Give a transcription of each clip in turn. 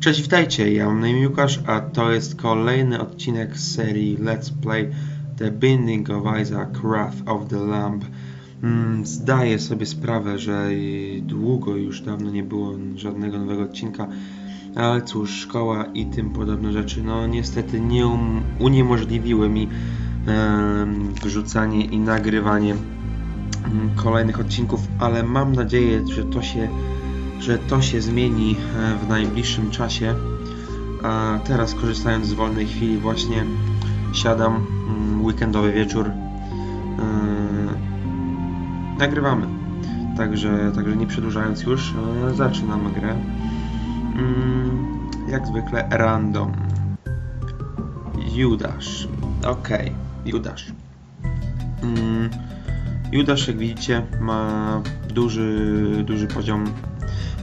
Cześć, witajcie, ja mam na imię Łukasz, a to jest kolejny odcinek serii Let's Play The Binding of Isaac Wrath of the Lamb. Mm, Zdaję sobie sprawę, że długo już dawno nie było żadnego nowego odcinka, ale cóż, szkoła i tym podobne rzeczy, no niestety nie um, uniemożliwiły mi wrzucanie i nagrywanie mm, kolejnych odcinków, ale mam nadzieję, że to się że to się zmieni e, w najbliższym czasie. A teraz korzystając z wolnej chwili właśnie siadam, mm, weekendowy wieczór, e, nagrywamy. Także, także nie przedłużając już, e, zaczynamy grę. Mm, Jak zwykle random. Judasz. Okej, Judasz. Mm, Judasz, jak widzicie, ma duży, duży poziom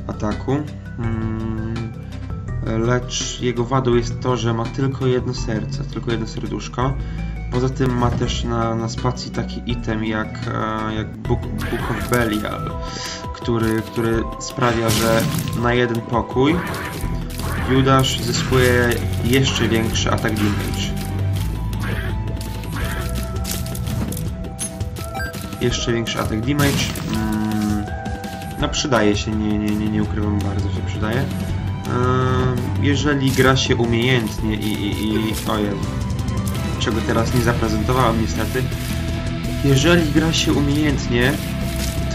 ataku. Mm, Lecz jego wadą jest to, że ma tylko jedno serce, tylko jedno serduszko. Poza tym ma też na, na spacji taki item jak, e, jak Book, Book of Belial, który, który sprawia, że na jeden pokój Judasz zyskuje jeszcze większy atak damage. Jeszcze większy atak damage. No przydaje się, nie, nie, nie, nie ukrywam, bardzo się przydaje. Ehm, Jeżeli gra się umiejętnie i, i, i o Jezu, czego teraz nie zaprezentowałem niestety. Jeżeli gra się umiejętnie,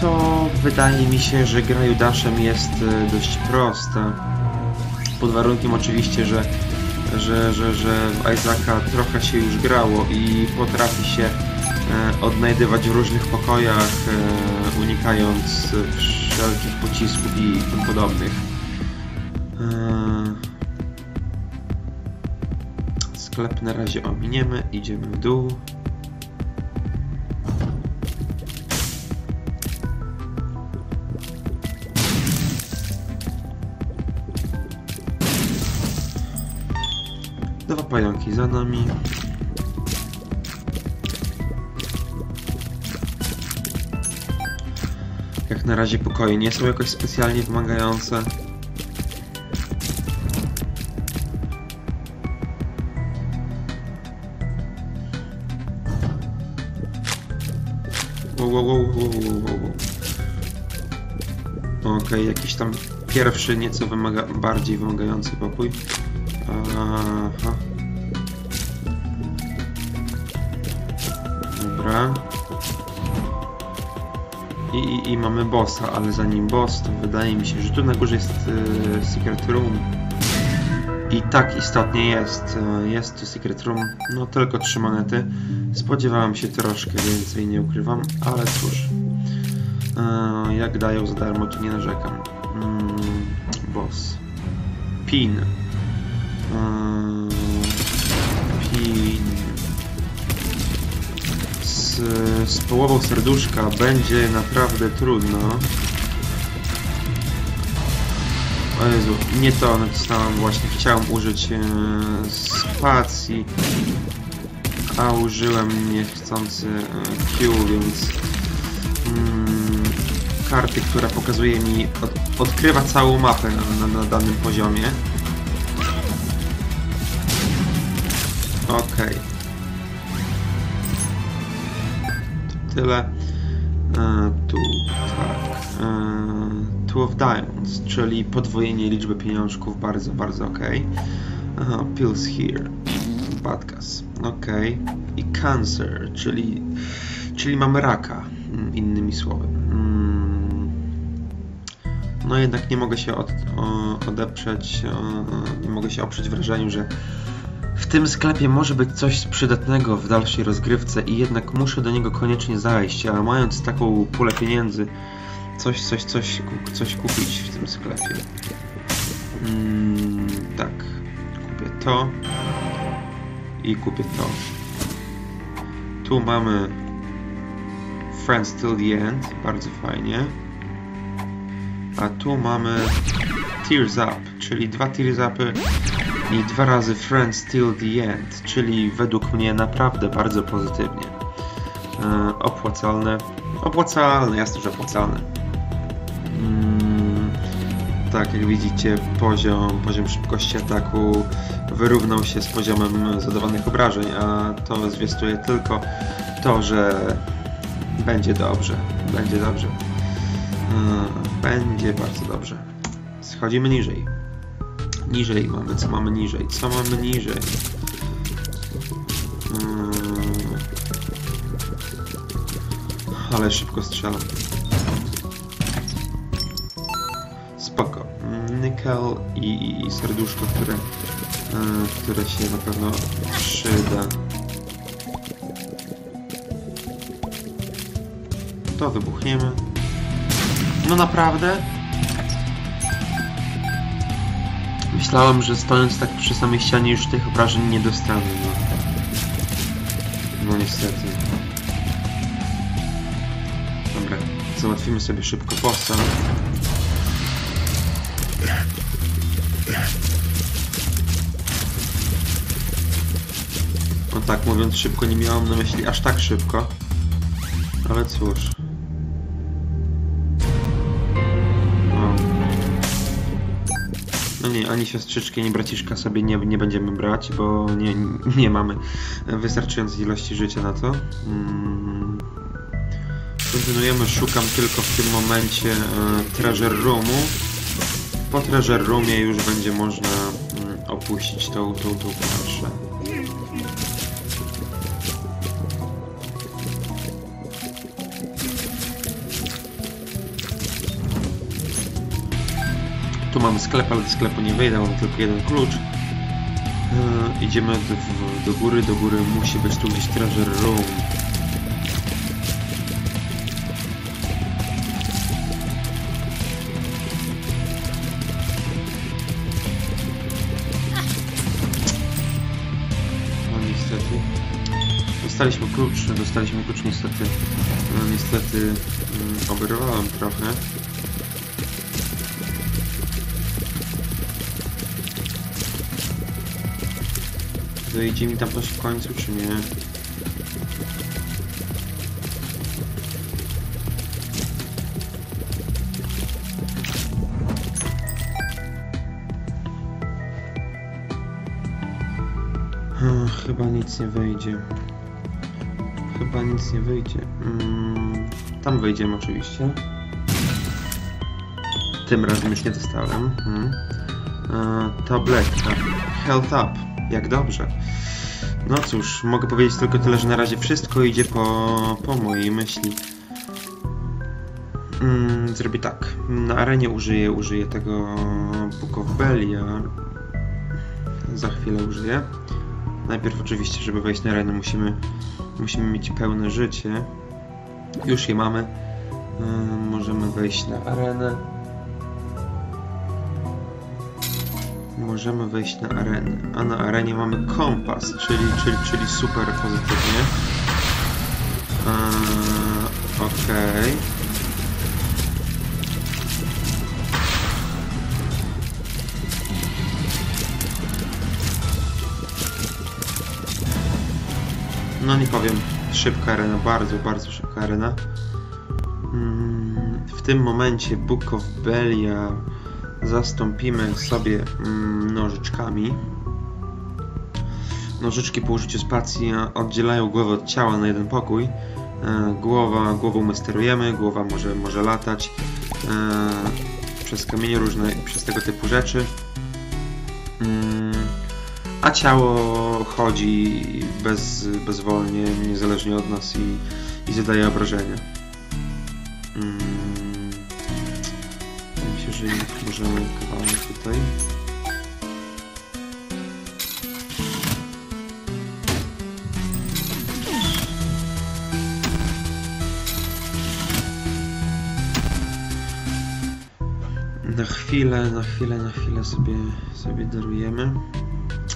to wydaje mi się, że gra Judaszem jest e, dość prosta. Pod warunkiem oczywiście, że, że, że, że w Isaaca trochę się już grało i potrafi się e, odnajdywać w różnych pokojach, e, unikając wszelkich pocisków i tym podobnych. E, Sklep na razie ominiemy, idziemy w dół. Dwa pająki za nami. Na razie pokoje nie są jakoś specjalnie wymagające. Wow, wow, wow, wow, wow, wow. Okej, jakiś tam pierwszy, nieco wymaga bardziej wymagający pokój. Aha. Dobra. I, i, I mamy bossa, ale zanim boss, to wydaje mi się, że tu na górze jest y, Secret Room. I tak istotnie jest. y, Jest tu Secret Room. No tylko trzy monety. Spodziewałem się troszkę więcej, nie ukrywam, ale cóż. Y, Jak dają za darmo, to nie narzekam. Mm, boss. Pin. Y, Z, połową serduszka będzie naprawdę trudno. O Jezu, nie to nacisnąłem właśnie. Chciałem użyć e, spacji, a użyłem niechcący e, Q, więc mm, karty, która pokazuje mi, od, odkrywa całą mapę na, na, na danym poziomie. Okej. To tyle. E, tu, tak. E, two of Diamonds, czyli podwojenie liczby pieniążków, bardzo, bardzo ok. Pills here. Badgas, ok. I cancer, czyli, czyli mamy raka, mm, innymi słowy. Mm. No jednak nie mogę się od, o, odeprzeć, o, nie mogę się oprzeć wrażeniu, że w tym sklepie może być coś przydatnego w dalszej rozgrywce i jednak muszę do niego koniecznie zajść, a mając taką pulę pieniędzy, coś, coś, coś, coś kupić w tym sklepie. Mm, tak, kupię to i kupię to. Tu mamy Friends Till the End, bardzo fajnie. A tu mamy Tears Up, czyli dwa Tears Upy i dwa razy Friends Till the End, czyli według mnie naprawdę bardzo pozytywnie. E, opłacalne. Opłacalne, jasne, że opłacalne. Mm, tak, jak widzicie, poziom, poziom szybkości ataku wyrównał się z poziomem zadawanych obrażeń, a to zwiastuje tylko to, że będzie dobrze. Będzie dobrze. Yy, Będzie bardzo dobrze. Schodzimy niżej. Niżej mamy, co mamy niżej? Co mamy niżej? Yy, Ale szybko strzelam. Spoko. Nykel i, i serduszko, które, yy, które się na pewno przyda. To wybuchniemy. No naprawdę? Myślałem, że stojąc tak przy samej ścianie już tych obrażeń nie dostanę, no. No niestety. Dobra, załatwimy sobie szybko bossa. No tak, mówiąc szybko, nie miałem na myśli aż tak szybko. Ale cóż. No nie, ani siostrzyczki, ani braciszka sobie nie, nie będziemy brać, bo nie, nie mamy wystarczającej ilości życia na to. Mm. Kontynuujemy, szukam tylko w tym momencie e, Treasure Roomu. Po Treasure Roomie już będzie można mm, opuścić tą, tą, tą planszę. Tu mamy sklep, ale do sklepu nie wejdę, mam tylko jeden klucz. Yy, idziemy do, do góry, do góry musi być tu gdzieś treasure room. No niestety. Dostaliśmy klucz, dostaliśmy klucz niestety. No niestety mm, oberwałem trochę. Wyjdzie mi tam coś w końcu, czy nie? Chyba nic nie wyjdzie. Chyba nic nie wyjdzie. Mm, tam wejdziemy oczywiście. Tym razem już nie dostałem. Hmm. E, tabletka. Health up. Jak dobrze. No cóż, mogę powiedzieć tylko tyle, że na razie wszystko idzie po, po mojej myśli. Mm, zrobię tak. Na arenie użyję, użyję tego Book of Belia. Za chwilę użyję. Najpierw oczywiście, żeby wejść na arenę musimy, musimy mieć pełne życie. Już je mamy. Ym, możemy wejść na arenę. Możemy wejść na arenę. A na arenie mamy kompas, czyli, czyli, czyli super pozytywnie. Eee, Okej. No nie powiem, szybka arena, bardzo, bardzo szybka arena. Mm, W tym momencie Book of Belia zastąpimy sobie mm, nożyczkami. Nożyczki po użyciu spacji oddzielają głowę od ciała na jeden pokój. E, Głowa, głową my sterujemy, głowa może, może latać e, przez kamienie różne przez tego typu rzeczy. Mm, A ciało chodzi bez, bezwolnie, niezależnie od nas i, i zadaje obrażenia. Możemy kawałek tutaj. Na chwilę, na chwilę, na chwilę sobie, sobie darujemy.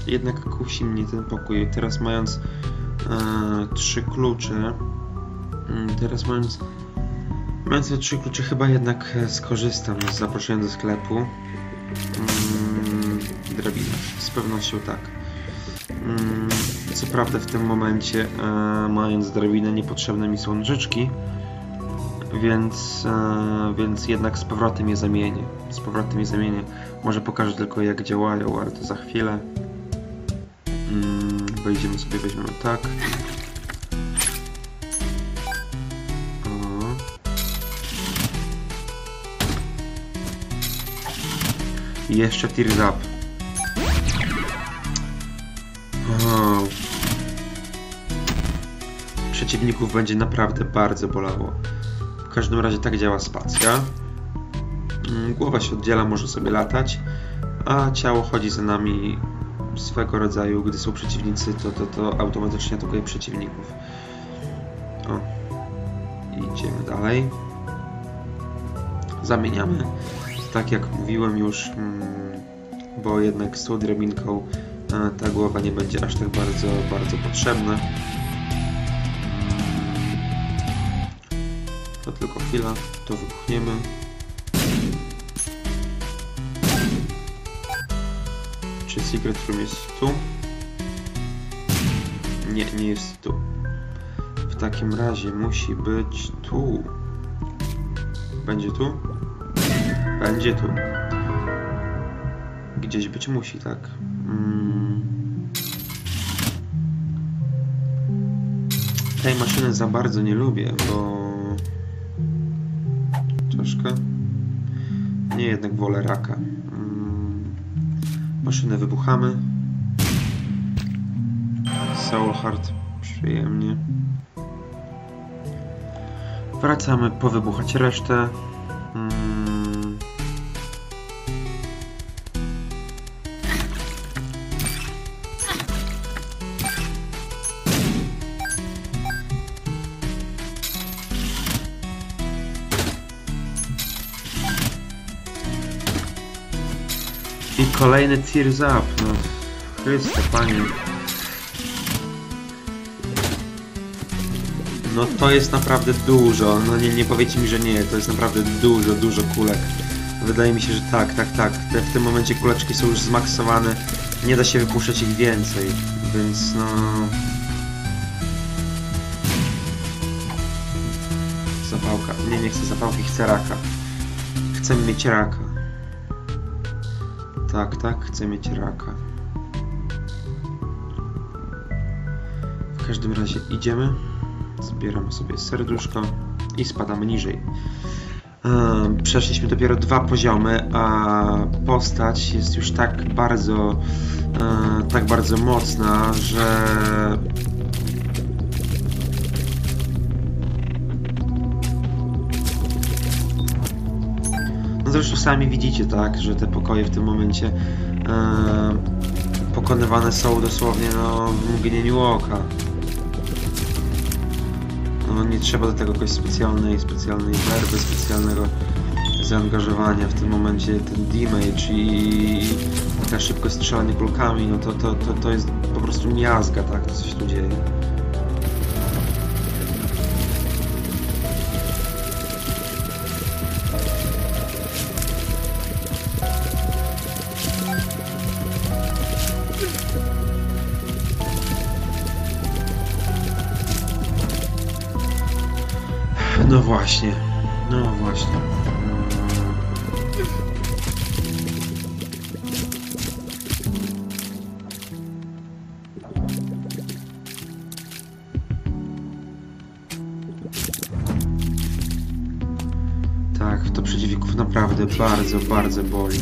Jednak kusi mnie ten pokój. Teraz mając e, trzy klucze, mm, teraz mając Mając te trzy klucze, chyba jednak e, skorzystam z zaproszenia do sklepu. Mm, drabina, z pewnością tak. Mm, co prawda w tym momencie, e, mając drabinę, niepotrzebne mi są nożyczki. więc, e, więc jednak z powrotem je zamienię. Z powrotem je zamienię. Może pokażę tylko jak działają, ale to za chwilę. Mm, wejdziemy sobie, weźmiemy tak. I jeszcze Tears Up. Przeciwników będzie naprawdę bardzo bolało. W każdym razie tak działa spacja. Mm, Głowa się oddziela, może sobie latać, a ciało chodzi za nami swego rodzaju, gdy są przeciwnicy, to, to, to automatycznie atakuje przeciwników. O. Idziemy dalej. Zamieniamy. Tak jak mówiłem już, mm, bo jednak z tą drabinką e, ta głowa nie będzie aż tak bardzo, bardzo potrzebna. Mm. To tylko chwila, to wybuchniemy. Czy Secret Room jest tu? Nie, nie jest tu. W takim razie musi być tu. Będzie tu? Będzie tu. Gdzieś być musi, tak. Mm. Tej maszyny za bardzo nie lubię, bo... Troszkę. Nie, jednak wolę raka. Mm. Maszynę wybuchamy. Soul Heart. Przyjemnie. Wracamy powybuchać resztę. Kolejny Tears Up. No, Chryste, panie. No to jest naprawdę dużo. No nie, nie powiecie mi, że nie. To jest naprawdę dużo, dużo kulek. Wydaje mi się, że tak, tak, tak. Te, w tym momencie kuleczki są już zmaksowane. Nie da się wypuszczać ich więcej. Więc no... Zapałka. Nie, nie chcę zapałki, chcę raka. Chcę mieć raka. Tak, tak, chcę mieć raka. W każdym razie idziemy, zbieramy sobie serduszko i spadamy niżej. Ehm, Przeszliśmy dopiero dwa poziomy, a postać jest już tak bardzo, e, tak bardzo mocna, że zresztą sami widzicie, tak, że te pokoje w tym momencie e, pokonywane są dosłownie no, w mgnieniu oka. No, nie trzeba do tego jakiejś specjalnej, specjalnej werby, specjalnego zaangażowania. W tym momencie ten damage i taka szybkość strzelania kulkami, no to, to, to, to jest po prostu miazga, tak, to co się tu dzieje. Właśnie, no właśnie. Tak, to przeciwników naprawdę bardzo, bardzo boli.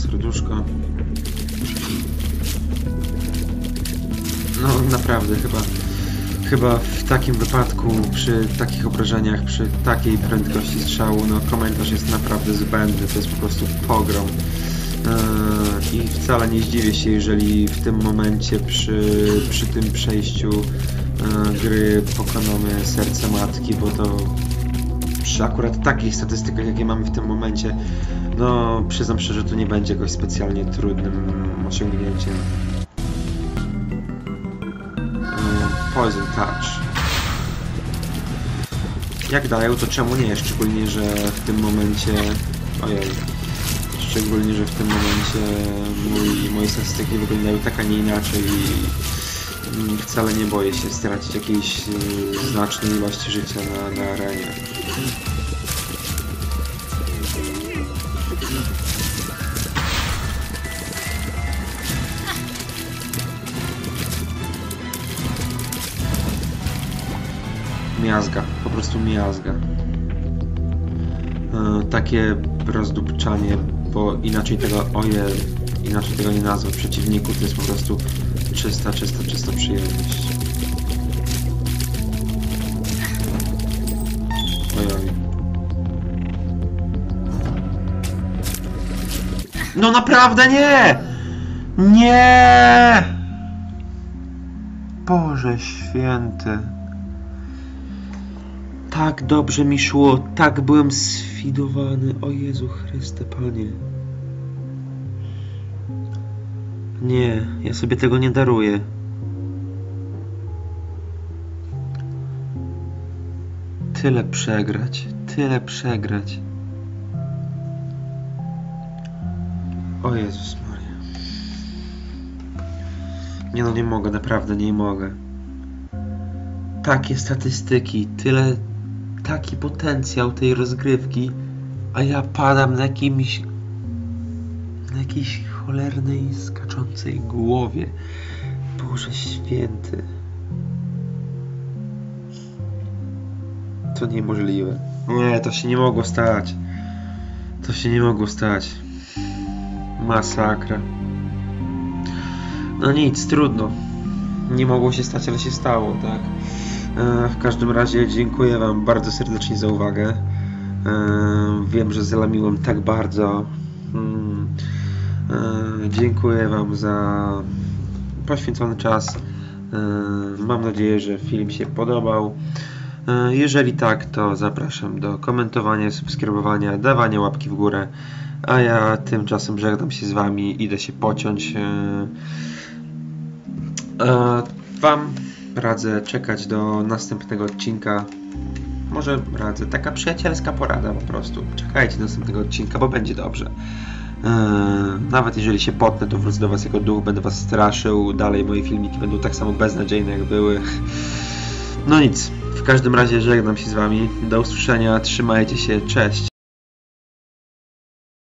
Serduszko. No naprawdę, chyba, chyba w takim wypadku, przy takich obrażeniach, przy takiej prędkości strzału, no komentarz jest naprawdę zbędny, to jest po prostu pogrom. Eee, I wcale nie zdziwię się, jeżeli w tym momencie przy, przy tym przejściu e, gry pokonamy serce matki, bo to przy akurat takich statystykach, jakie mamy w tym momencie, no przyznam szczerze, to nie będzie jakoś specjalnie trudnym osiągnięciem. E, Poison Touch. Jak dają, to czemu nie? Szczególnie, że w tym momencie... Ojej. szczególnie, że w tym momencie mój, moje statystyki wyglądają tak, a nie inaczej i mm, wcale nie boję się stracić jakiejś y, znacznej ilości życia na, na arenie. Miazga, po prostu miazga. E, takie rozdupczanie, bo inaczej tego, oje, inaczej tego nie nazwę. W przeciwniku to jest po prostu czysta, czysta, czysta przyjemność. Ojoj. No naprawdę nie! Nie! Boże święty. Tak dobrze mi szło, tak byłem sfidowany. O Jezu Chryste, Panie. Nie, ja sobie tego nie daruję. Tyle przegrać, tyle przegrać. O Jezus Maria. Nie no, nie mogę, naprawdę nie mogę. Takie statystyki, tyle, taki potencjał tej rozgrywki, a ja padam na jakimś, na jakiejś cholernej, skaczącej głowie. Boże święty. To niemożliwe. Nie, to się nie mogło stać. To się nie mogło stać. Masakra. No nic, trudno. Nie mogło się stać, ale się stało, tak? E, W każdym razie dziękuję Wam bardzo serdecznie za uwagę. E, Wiem, że zalamiłem tak bardzo. Mm, e, Dziękuję Wam za poświęcony czas. Mam nadzieję, że film się podobał. Jeżeli tak, to zapraszam do komentowania, subskrybowania, dawania łapki w górę. A ja tymczasem żegnam się z Wami, idę się pociąć. Wam radzę czekać do następnego odcinka. Może radzę, taka przyjacielska porada po prostu. Czekajcie do następnego odcinka, bo będzie dobrze. Eee, nawet jeżeli się potnę, to wrócę do Was jako duch, będę Was straszył. Dalej moje filmiki będą tak samo beznadziejne, jak były. No nic, w każdym razie żegnam się z Wami. Do usłyszenia, trzymajcie się, cześć.